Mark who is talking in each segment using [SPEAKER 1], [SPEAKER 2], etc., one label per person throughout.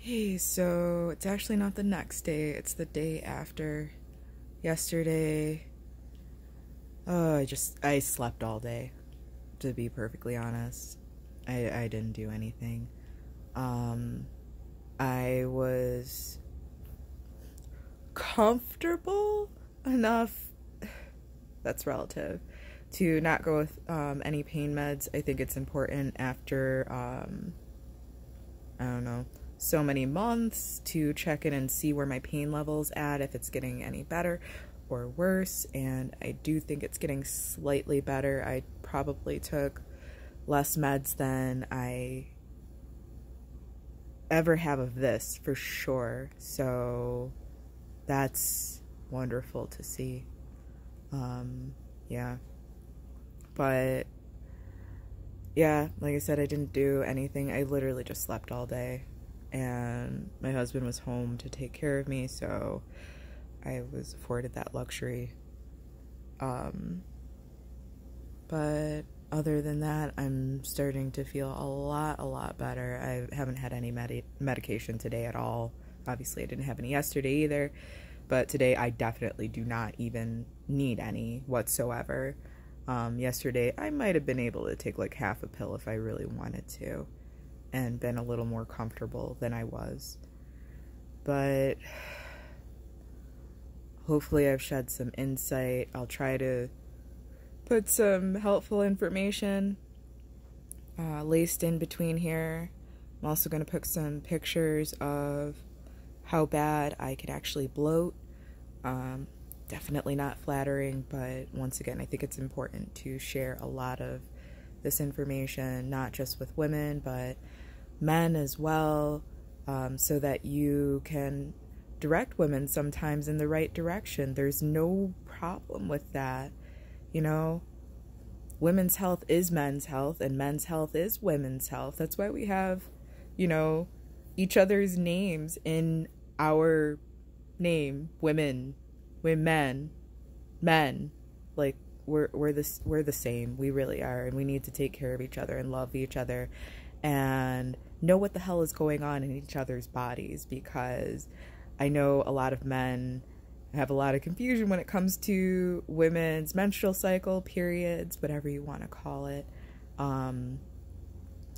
[SPEAKER 1] Hey, so it's actually not the next day, it's the day after. Yesterday, oh, I just, I slept all day, to be perfectly honest. I, I didn't do anything. Um, I was comfortable enough, that's relative, to not go with um, any pain meds. I think it's important after, um, I don't know, so many months to check in and see where my pain levels at, if it's getting any better or worse. And I do think it's getting slightly better. I probably took less meds than I ever have of this for sure. So that's wonderful to see. Um, yeah. But yeah, like I said, I didn't do anything. I literally just slept all day and my husband was home to take care of me, so I was afforded that luxury. Um, but other than that, I'm starting to feel a lot, a lot better. I haven't had any med- medication today at all. Obviously, I didn't have any yesterday either, but today I definitely do not even need any whatsoever. Um, yesterday, I might have been able to take like half a pill if I really wanted to and been a little more comfortable than I was. But hopefully, I've shed some insight. I'll try to put some helpful information uh, laced in between here. I'm also going to put some pictures of how bad I could actually bloat. Um, definitely not flattering, but once again, I think it's important to share a lot of this information, not just with women, but men as well, um, so that you can direct women sometimes in the right direction. There's no problem with that. You know, women's health is men's health, and men's health is women's health. That's why we have, you know, each other's names in our name women, women, men. Like, we're, we're, the, we're the same. We really are. And we need to take care of each other and love each other. And know what the hell is going on in each other's bodies because I know a lot of men have a lot of confusion when it comes to women's menstrual cycle, periods, whatever you want to call it. Um,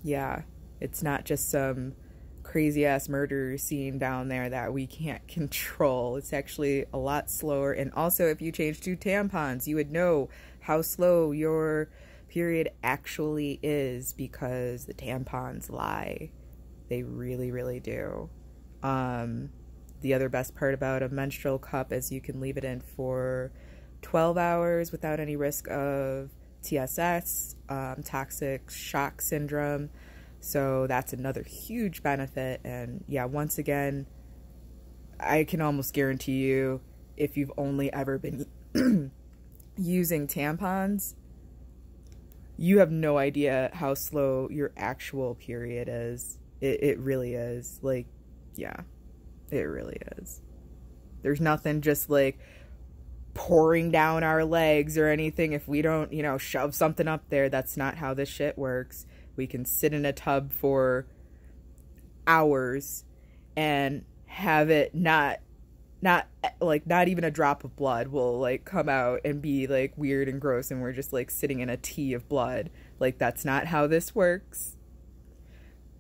[SPEAKER 1] yeah, it's not just some crazy ass murder scene down there that we can't control. It's actually a lot slower. And also, if you change to tampons, you would know how slow your period actually is because the tampons lie. They really, really do. Um, the other best part about a menstrual cup is you can leave it in for 12 hours without any risk of TSS, um, toxic shock syndrome. So that's another huge benefit. And yeah, once again, I can almost guarantee you if you've only ever been using tampons, you have no idea how slow your actual period is. It, it really is. Like, yeah, it really is. There's nothing just like pouring down our legs or anything if we don't, you know, shove something up there. That's not how this shit works. We can sit in a tub for hours and have it not not like not even a drop of blood will like come out and be like weird and gross and we're just like sitting in a tea of blood. Like that's not how this works.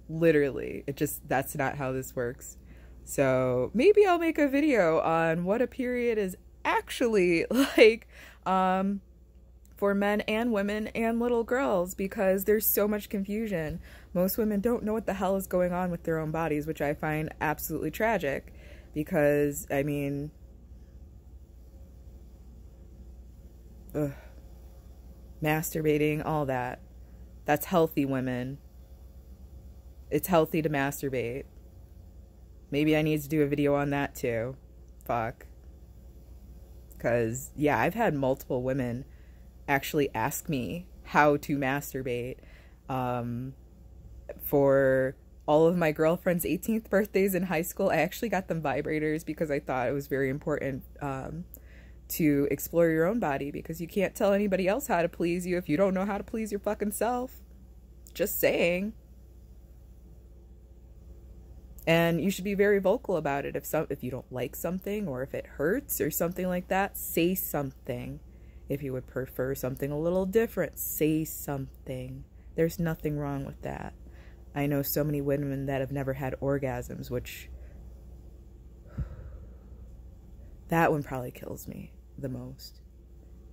[SPEAKER 1] Literally it just that's not how this works. So maybe i'll make a video on what a period is actually like um for men and women and little girls because there's so much confusion. Most women don't know what the hell is going on with their own bodies which i find absolutely tragic because I mean, ugh, masturbating, all that. That's healthy, women. It's healthy to masturbate. Maybe I need to do a video on that too. Fuck. Because, yeah, I've had multiple women actually ask me how to masturbate um, for all of my girlfriends' 18th birthdays in high school. I actually got them vibrators because I thought it was very important um, to explore your own body because you can't tell anybody else how to please you if you don't know how to please your fucking self. Just saying. And you should be very vocal about it if some if you don't like something or if it hurts or something like that, say something. If you would prefer something a little different, say something. There's nothing wrong with that. I know so many women that have never had orgasms, which that one probably kills me the most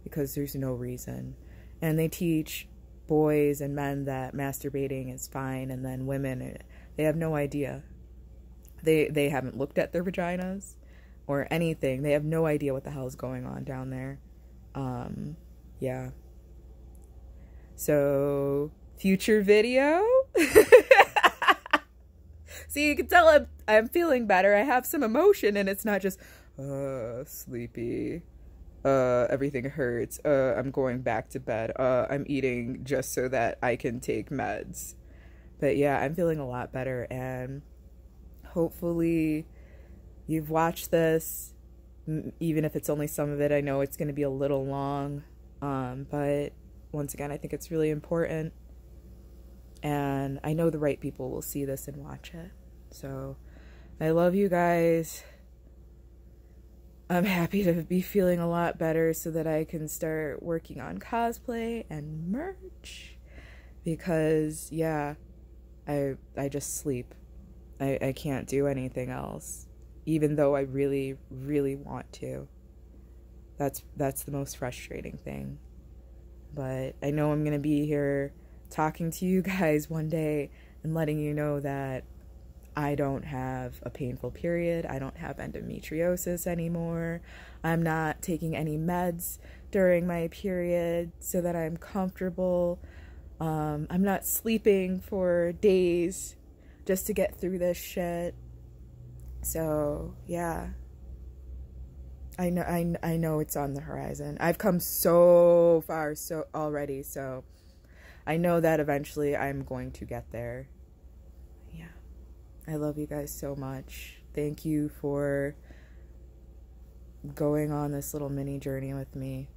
[SPEAKER 1] because there's no reason. And they teach boys and men that masturbating is fine and then women they have no idea. They they haven't looked at their vaginas or anything. They have no idea what the hell is going on down there. Um yeah. So, future video. See, you can tell I'm I'm feeling better. I have some emotion and it's not just uh sleepy uh, everything hurts, uh, I'm going back to bed, uh, I'm eating just so that I can take meds. But yeah, I'm feeling a lot better, and hopefully, you've watched this, even if it's only some of it. I know it's going to be a little long, um, but once again, I think it's really important, and I know the right people will see this and watch it. So, I love you guys. I'm happy to be feeling a lot better so that I can start working on cosplay and merch because yeah, I I just sleep. I I can't do anything else even though I really really want to. That's that's the most frustrating thing. But I know I'm going to be here talking to you guys one day and letting you know that I don't have a painful period. I don't have endometriosis anymore. I'm not taking any meds during my period so that I'm comfortable. Um, I'm not sleeping for days just to get through this shit. So, yeah. I know I, I know it's on the horizon. I've come so far so already, so I know that eventually I'm going to get there. Yeah. I love you guys so much. Thank you for going on this little mini journey with me.